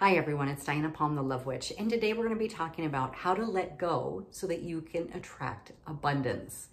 Hi everyone, it's Diana Palm, the Love Witch, and today we're going to be talking about how to let go so that you can attract abundance.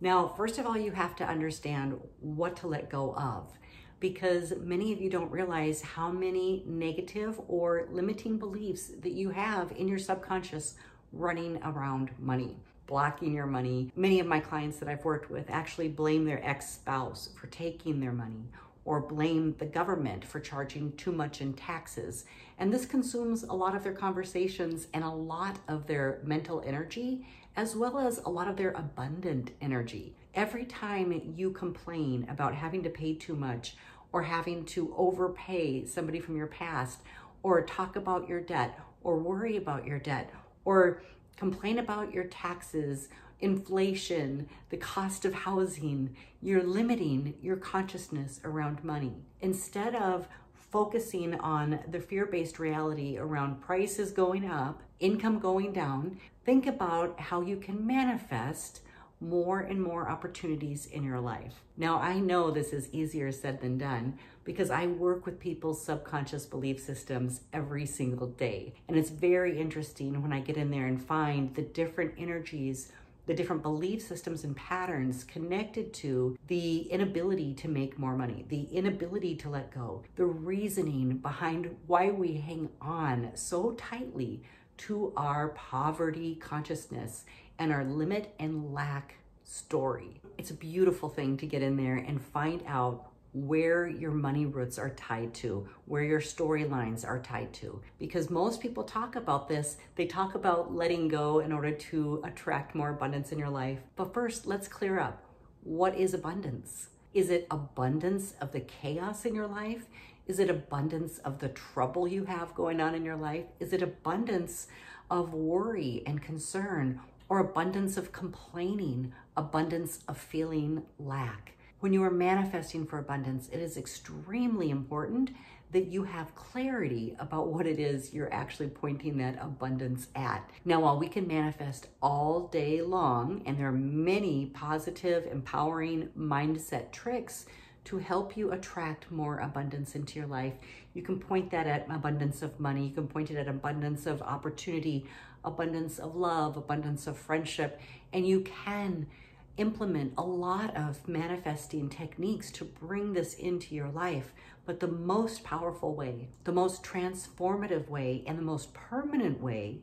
Now, first of all, you have to understand what to let go of because many of you don't realize how many negative or limiting beliefs that you have in your subconscious running around money blocking your money. Many of my clients that I've worked with actually blame their ex-spouse for taking their money or blame the government for charging too much in taxes. And this consumes a lot of their conversations and a lot of their mental energy, as well as a lot of their abundant energy. Every time you complain about having to pay too much or having to overpay somebody from your past or talk about your debt or worry about your debt or complain about your taxes inflation, the cost of housing, you're limiting your consciousness around money. Instead of focusing on the fear-based reality around prices going up, income going down, think about how you can manifest more and more opportunities in your life. Now, I know this is easier said than done because I work with people's subconscious belief systems every single day. And it's very interesting when I get in there and find the different energies the different belief systems and patterns connected to the inability to make more money, the inability to let go, the reasoning behind why we hang on so tightly to our poverty consciousness and our limit and lack story. It's a beautiful thing to get in there and find out where your money roots are tied to, where your storylines are tied to. Because most people talk about this, they talk about letting go in order to attract more abundance in your life. But first, let's clear up what is abundance? Is it abundance of the chaos in your life? Is it abundance of the trouble you have going on in your life? Is it abundance of worry and concern or abundance of complaining, abundance of feeling lack? When you are manifesting for abundance, it is extremely important that you have clarity about what it is you're actually pointing that abundance at. Now, while we can manifest all day long, and there are many positive, empowering mindset tricks to help you attract more abundance into your life, you can point that at abundance of money, you can point it at abundance of opportunity, abundance of love, abundance of friendship, and you can implement a lot of manifesting techniques to bring this into your life. But the most powerful way, the most transformative way, and the most permanent way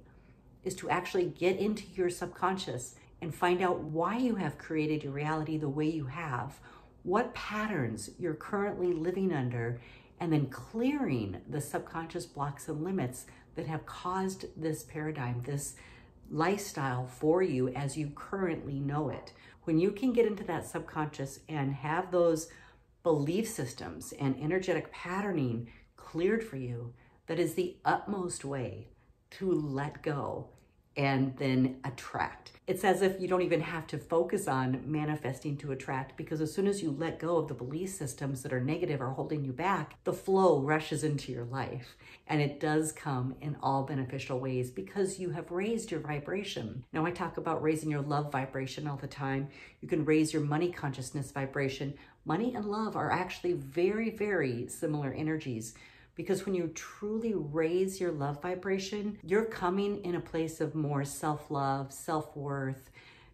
is to actually get into your subconscious and find out why you have created your reality the way you have, what patterns you're currently living under, and then clearing the subconscious blocks and limits that have caused this paradigm, this lifestyle for you as you currently know it. When you can get into that subconscious and have those belief systems and energetic patterning cleared for you, that is the utmost way to let go and then attract. It's as if you don't even have to focus on manifesting to attract because as soon as you let go of the belief systems that are negative or holding you back, the flow rushes into your life. And it does come in all beneficial ways because you have raised your vibration. Now, I talk about raising your love vibration all the time. You can raise your money consciousness vibration. Money and love are actually very, very similar energies because when you truly raise your love vibration, you're coming in a place of more self-love, self-worth,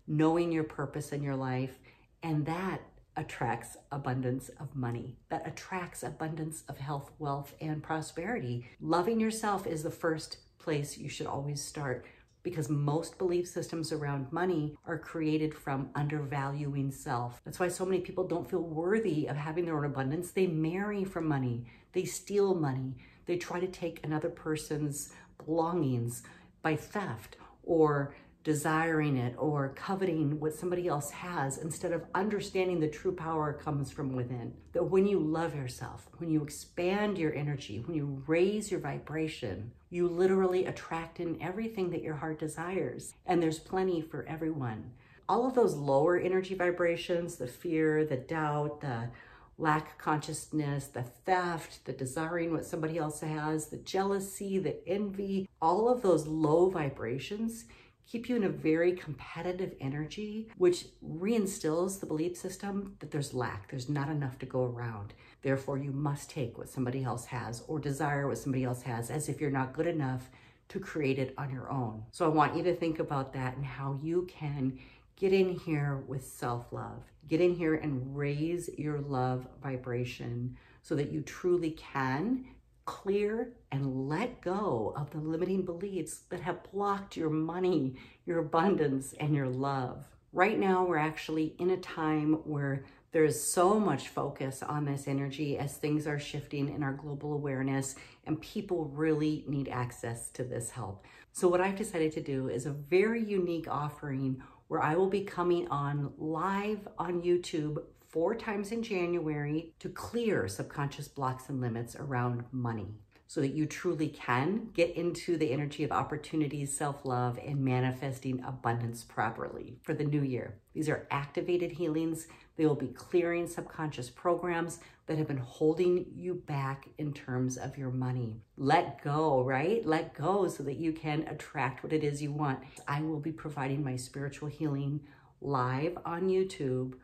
knowing your purpose in your life, and that attracts abundance of money, that attracts abundance of health, wealth, and prosperity. Loving yourself is the first place you should always start because most belief systems around money are created from undervaluing self. That's why so many people don't feel worthy of having their own abundance. They marry for money, they steal money, they try to take another person's belongings by theft or desiring it or coveting what somebody else has instead of understanding the true power comes from within. That when you love yourself, when you expand your energy, when you raise your vibration, you literally attract in everything that your heart desires. And there's plenty for everyone. All of those lower energy vibrations, the fear, the doubt, the lack consciousness, the theft, the desiring what somebody else has, the jealousy, the envy, all of those low vibrations keep you in a very competitive energy, which reinstills the belief system that there's lack, there's not enough to go around. Therefore, you must take what somebody else has or desire what somebody else has as if you're not good enough to create it on your own. So I want you to think about that and how you can get in here with self love. Get in here and raise your love vibration so that you truly can clear and let go of the limiting beliefs that have blocked your money, your abundance, and your love. Right now, we're actually in a time where there is so much focus on this energy as things are shifting in our global awareness, and people really need access to this help. So, what I've decided to do is a very unique offering where I will be coming on live on YouTube four times in January to clear subconscious blocks and limits around money so that you truly can get into the energy of opportunities, self love, and manifesting abundance properly for the new year. These are activated healings. They will be clearing subconscious programs that have been holding you back in terms of your money. Let go, right? Let go so that you can attract what it is you want. I will be providing my spiritual healing live on YouTube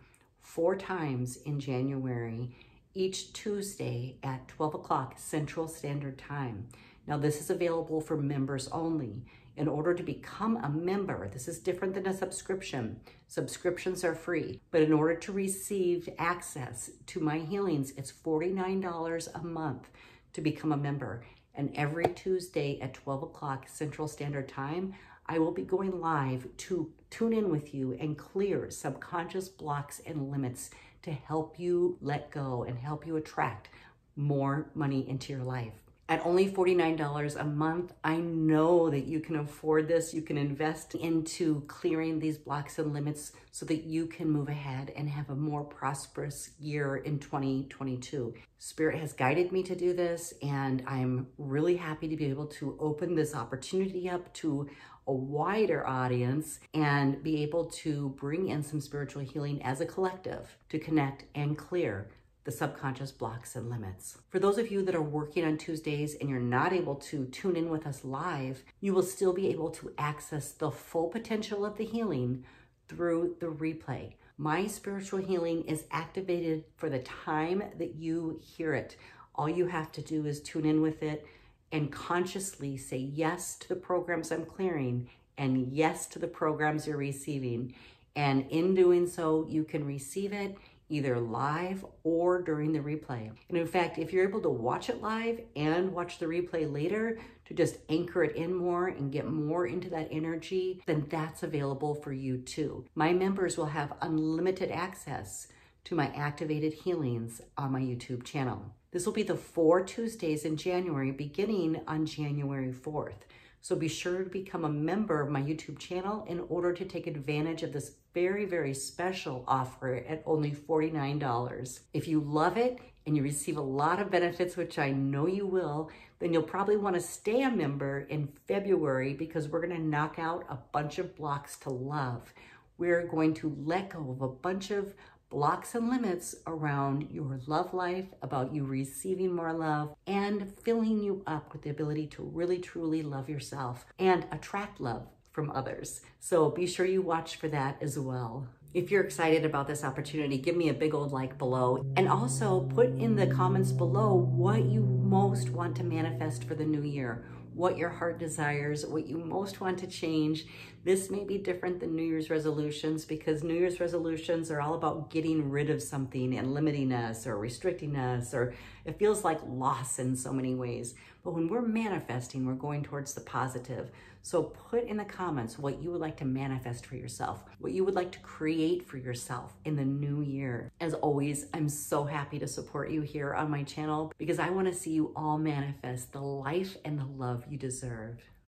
four times in January each Tuesday at 12 o'clock Central Standard Time. Now, this is available for members only. In order to become a member, this is different than a subscription. Subscriptions are free, but in order to receive access to my healings, it's $49 a month to become a member. And every Tuesday at 12 o'clock Central Standard Time, I will be going live to tune in with you and clear subconscious blocks and limits to help you let go and help you attract more money into your life. At only $49 a month, I know that you can afford this. You can invest into clearing these blocks and limits so that you can move ahead and have a more prosperous year in 2022. Spirit has guided me to do this, and I'm really happy to be able to open this opportunity up to a wider audience and be able to bring in some spiritual healing as a collective to connect and clear the subconscious blocks and limits. For those of you that are working on Tuesdays and you're not able to tune in with us live, you will still be able to access the full potential of the healing through the replay. My spiritual healing is activated for the time that you hear it. All you have to do is tune in with it and consciously say yes to the programs I'm clearing and yes to the programs you're receiving. And in doing so, you can receive it either live or during the replay. And in fact, if you're able to watch it live and watch the replay later to just anchor it in more and get more into that energy, then that's available for you too. My members will have unlimited access to my activated healings on my YouTube channel. This will be the four Tuesdays in January, beginning on January 4th. So be sure to become a member of my YouTube channel in order to take advantage of this very, very special offer at only $49. If you love it and you receive a lot of benefits, which I know you will, then you'll probably want to stay a member in February because we're going to knock out a bunch of blocks to love. We're going to let go of a bunch of blocks and limits around your love life, about you receiving more love, and filling you up with the ability to really truly love yourself and attract love from others. So be sure you watch for that as well. If you're excited about this opportunity, give me a big old like below. And also put in the comments below what you most want to manifest for the new year what your heart desires, what you most want to change. This may be different than New Year's resolutions because New Year's resolutions are all about getting rid of something and limiting us or restricting us, or it feels like loss in so many ways. But when we're manifesting, we're going towards the positive. So put in the comments what you would like to manifest for yourself, what you would like to create for yourself in the new year. As always, I'm so happy to support you here on my channel because I want to see you all manifest the life and the love you deserve.